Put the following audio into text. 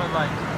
but like